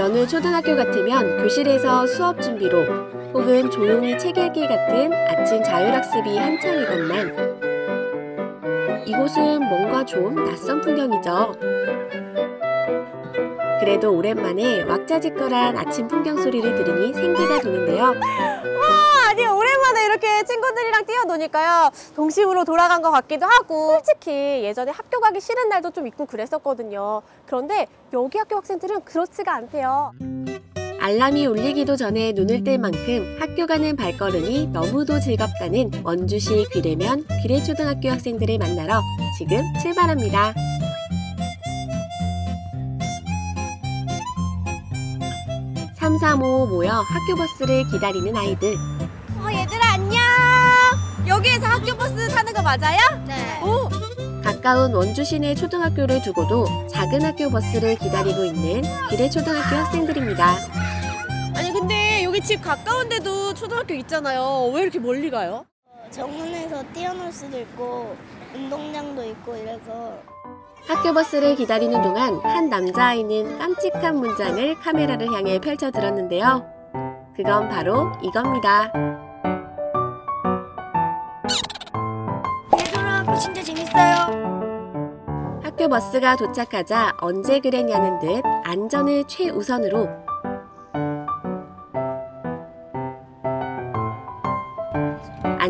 여느 초등학교 같으면 교실에서 수업 준비로 혹은 조용히 책 읽기 같은 아침 자율학습이 한창이건만 이곳은 뭔가 좀 낯선 풍경이죠. 그래도 오랜만에 왁자지껄한 아침 풍경 소리를 들으니 생기가 도는데요. 아니 오랜만에 이렇게 친구들이랑 뛰어노니까요 동심으로 돌아간 것 같기도 하고 솔직히 예전에 학교 가기 싫은 날도 좀 있고 그랬었거든요 그런데 여기 학교 학생들은 그렇지가 않대요 알람이 울리기도 전에 눈을 뗄 만큼 학교 가는 발걸음이 너무도 즐겁다는 원주시 귀래면 귀래초등학교 학생들을 만나러 지금 출발합니다. 삼삼오오 모여 학교 버스를 기다리는 아이들. 어 얘들아 안녕 여기에서 학교 버스 타는 거 맞아요? 네. 오 가까운 원주 시내 초등학교를 두고도 작은 학교 버스를 기다리고 있는 귀래초등학교 학생들입니다. 아니 근데 여기 집 가까운데도 초등학교 있잖아요 왜 이렇게 멀리 가요? 정문에서 뛰어놀 수도 있고 운동장도 있고 이래서 학교 버스를 기다리는 동안 한 남자아이는 깜찍한 문장을 카메라를 향해 펼쳐 들었는데요. 그건 바로 이겁니다. 얘들아 진짜 재밌어요 학교 버스가 도착하자 언제 그랬냐는 듯 안전을 최우선으로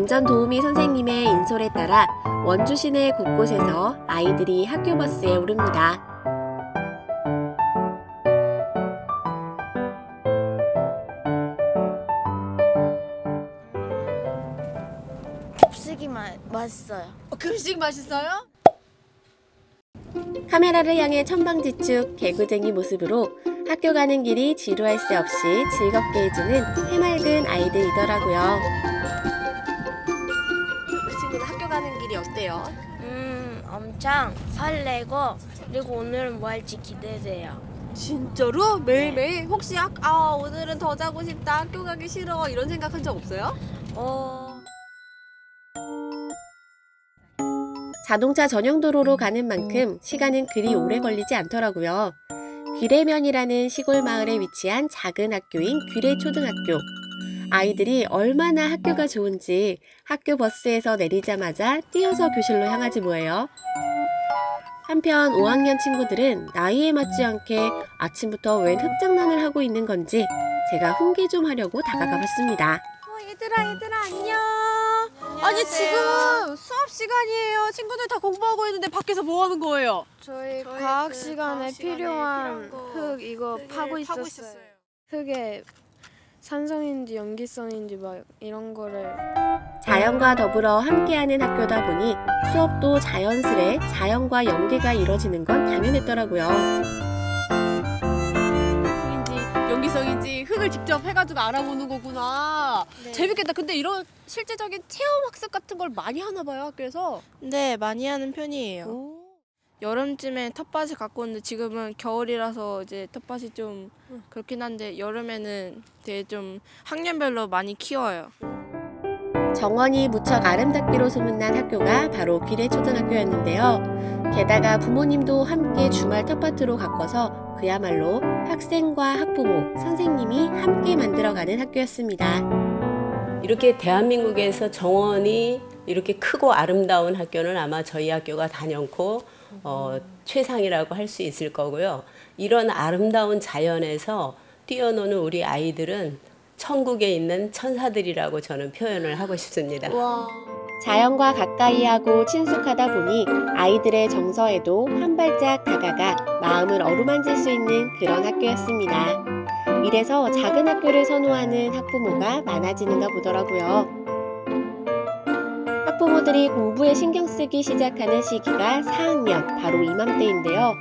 안전 도우미 선생님의 인솔에 따라 원주 시내 곳곳에서 아이들이 학교 버스에 오릅니다. 급식이 마, 맛있어요 급식 맛있어요? 카메라를 향해 천방지축 개구쟁이 모습으로 학교 가는 길이 지루할 새 없이 즐겁게 해주는 해맑은 아이들이더라고요. 가는 길이 어때요? 음 엄청 설레고 그리고 오늘은 뭐 할지 기대돼요 진짜로? 매일매일? 혹시 학, 아 오늘은 더 자고 싶다 학교 가기 싫어 이런 생각한 적 없어요? 어 자동차 전용 도로로 가는 만큼 시간은 그리 오래 걸리지 않더라고요. 귀래면이라는 시골 마을에 위치한 작은 학교인 귀래초등학교. 아이들이 얼마나 학교가 좋은지 학교 버스에서 내리자마자 뛰어서 교실로 향하지 뭐예요. 한편 5학년 친구들은 나이에 맞지 않게 아침부터 웬 흑장난을 하고 있는 건지 제가 훈계 좀 하려고 다가가 봤습니다. 어 얘들아 얘들아 안녕 아니 지금 수업 시간이에요 친구들 다 공부하고 있는데 밖에서 뭐 하는 거예요? 저희, 저희 과학 그 시간에 과학 시간에 필요한 흙 이거 흙을 파고 파고 있었어요. 있었어요. 흙에 산성인지 염기성인지 막 이런 거를 자연과 더불어 함께하는 학교다 보니 수업도 자연스레 자연과 연계가 이루어지는 건 당연했더라고요. 인지 연기성인지 흙을 직접 해가지고 알아보는 거구나 네. 재밌겠다 근데 이런 실제적인 체험 학습 같은 걸 많이 하나 봐요 학교에서 네, 많이 하는 편이에요. 오. 여름쯤에 텃밭을 갖고 오는데 지금은 겨울이라서 이제 텃밭이 좀 그렇긴 한데 여름에는 되게 좀 학년별로 많이 키워요. 정원이 무척 아름답기로 소문난 학교가 바로 귀래 초등학교였는데요. 게다가 부모님도 함께 주말 텃밭으로 가꿔서 그야말로 학생과 학부모, 선생님이 함께 만들어가는 학교였습니다. 이렇게 대한민국에서 정원이 이렇게 크고 아름다운 학교는 아마 저희 학교가 단연코 어, 최상이라고 할 수 있을 거고요. 이런 아름다운 자연에서 뛰어노는 우리 아이들은 천국에 있는 천사들이라고 저는 표현을 하고 싶습니다. 자연과 가까이 하고 친숙하다 보니 아이들의 정서에도 한 발짝 다가가 마음을 어루만질 수 있는 그런 학교였습니다. 이래서 작은 학교를 선호하는 학부모가 많아지는가 보더라고요. 학부모들이 공부에 신경 쓰기 시작하는 시기가 4학년, 바로 이맘때인데요.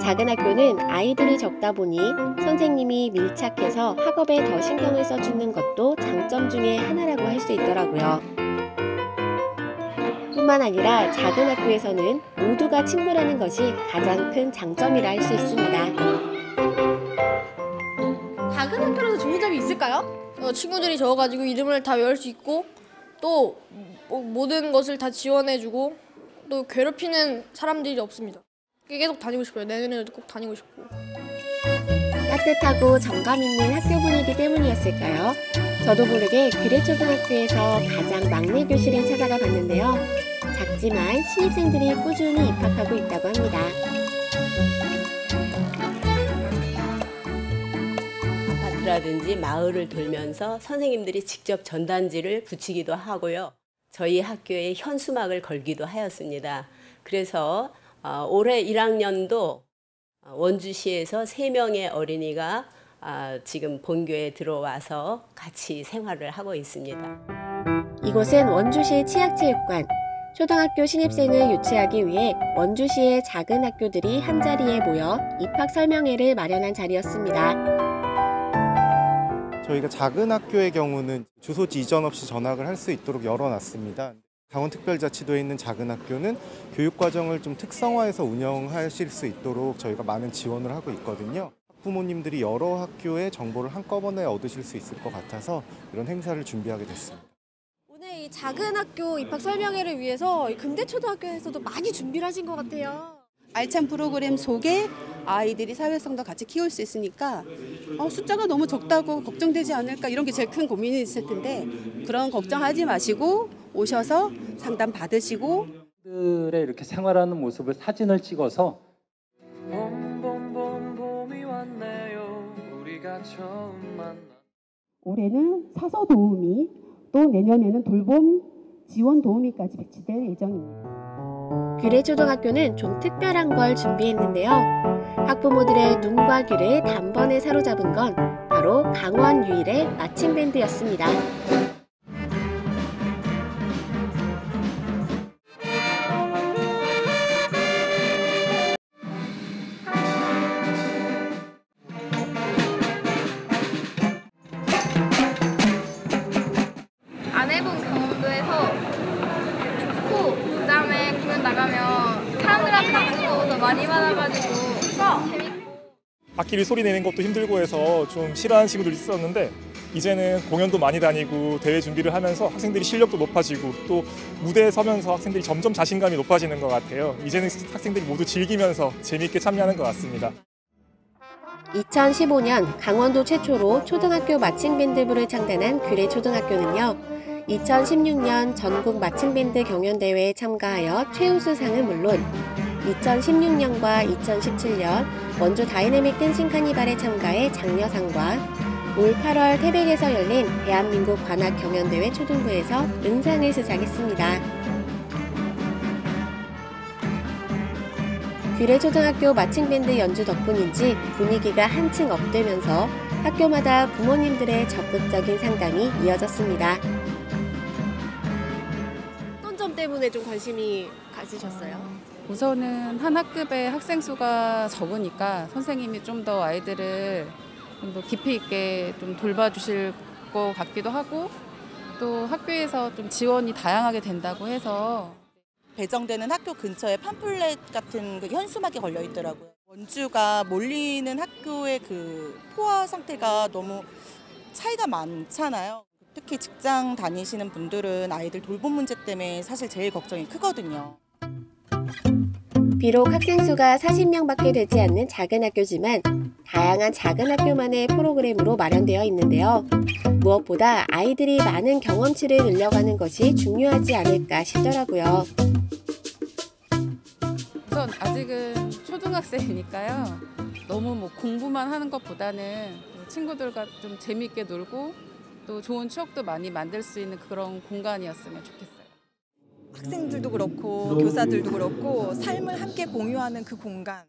작은 학교는 아이들이 적다 보니 선생님이 밀착해서 학업에 더 신경을 써주는 것도 장점 중에 하나라고 할 수 있더라고요. 뿐만 아니라 작은 학교에서는 모두가 친구라는 것이 가장 큰 장점이라 할 수 있습니다. 작은 학교라서 좋은 점이 있을까요? 어, 친구들이 적어가지고 이름을 다 외울 수 있고 또 뭐, 모든 것을 다 지원해주고 또 괴롭히는 사람들이 없습니다. 계속 다니고 싶어요. 내년에도 꼭 다니고 싶고. 따뜻하고 정감 있는 학교 분위기 때문이었을까요? 저도 모르게 규례초등학교에서 가장 막내 교실을 찾아가 봤는데요. 작지만 신입생들이 꾸준히 입학하고 있다고 합니다. 아파트라든지 마을을 돌면서 선생님들이 직접 전단지를 붙이기도 하고요. 저희 학교에 현수막을 걸기도 하였습니다. 그래서 어, 올해 1학년도 원주시에서 3명의 어린이가 아, 지금 본교에 들어와서 같이 생활을 하고 있습니다. 이곳은 원주시 치약체육관. 초등학교 신입생을 유치하기 위해 원주시의 작은 학교들이 한자리에 모여 입학 설명회를 마련한 자리였습니다. 저희가 작은 학교의 경우는 주소지 이전 없이 전학을 할 수 있도록 열어놨습니다. 강원특별자치도에 있는 작은 학교는 교육과정을 좀 특성화해서 운영하실 수 있도록 저희가 많은 지원을 하고 있거든요. 부모님들이 여러 학교의 정보를 한꺼번에 얻으실 수 있을 것 같아서 이런 행사를 준비하게 됐습니다. 오늘 이 작은 학교 입학 설명회를 위해서 이 금대초등학교에서도 많이 준비를 하신 것 같아요. 알찬 프로그램 속에 아이들이 사회성도 같이 키울 수 있으니까 어, 숫자가 너무 적다고 걱정되지 않을까 이런 게 제일 큰 고민이 있을 텐데 그런 걱정하지 마시고 오셔서 상담 받으시고 들의 이렇게 생활하는 모습을 사진을 찍어서 올해는 사서 도우미 또 내년에는 돌봄 지원 도우미까지 배치될 예정입니다. 규례초등학교는 좀 특별한 걸 준비했는데요. 학부모들의 눈과 귀를 단번에 사로잡은 건 바로 강원 유일의 사람들한테 박수도 더 많이 받아가지고 재밌고 악기를 소리 내는 것도 힘들고 해서 좀 싫어하는 친구들이 있었는데 이제는 공연도 많이 다니고 대회 준비를 하면서 학생들이 실력도 높아지고 또 무대에 서면서 학생들이 점점 자신감이 높아지는 것 같아요. 이제는 학생들이 모두 즐기면서 재미있게 참여하는 것 같습니다. 2015년 강원도 최초로 초등학교 마칭밴드부를 창단한 규례 초등학교는요. 2016년 전국 마칭밴드 경연대회에 참가하여 최우수상은 물론 2016년과 2017년 원주 다이내믹 댄싱 카니발에 참가해 장려상과 올 8월 태백에서 열린 대한민국 관악 경연대회 초등부에서 은상을 수상했습니다. 규례초등학교 마칭밴드 연주 덕분인지 분위기가 한층 업되면서 학교마다 부모님들의 적극적인 상담이 이어졌습니다. 어떤 점 때문에 좀 관심이 가지셨어요? 우선은 한 학급의 학생 수가 적으니까 선생님이 좀 더 아이들을 좀 더 깊이 있게 좀 돌봐주실 것 같기도 하고 또 학교에서 좀 지원이 다양하게 된다고 해서 배정되는 학교 근처에 팜플렛 같은 그 현수막이 걸려 있더라고요. 원주가 몰리는 학교의 그 포화 상태가 너무 차이가 많잖아요. 특히 직장 다니시는 분들은 아이들 돌봄 문제 때문에 사실 제일 걱정이 크거든요. 비록 학생 수가 40명밖에 되지 않는 작은 학교지만 다양한 작은 학교만의 프로그램으로 마련되어 있는데요. 무엇보다 아이들이 많은 경험치를 늘려가는 것이 중요하지 않을까 싶더라고요. 우선 아직은 초등학생이니까요. 너무 뭐 공부만 하는 것보다는 친구들과 좀 재미있게 놀고 또 좋은 추억도 많이 만들 수 있는 그런 공간이었으면 좋겠어요. 학생들도 그렇고 교사들도 그렇고 삶을 함께 공유하는 그 공간.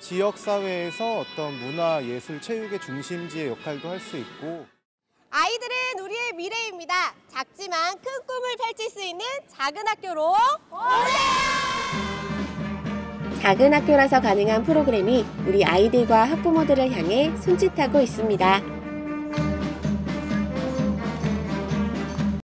지역 사회에서 어떤 문화, 예술, 체육의 중심지의 역할도 할 수 있고 아이들은 우리의 미래입니다. 작지만 큰 꿈을 펼칠 수 있는 작은 학교로 작은 학교라서 가능한 프로그램이 우리 아이들과 학부모들을 향해 손짓하고 있습니다.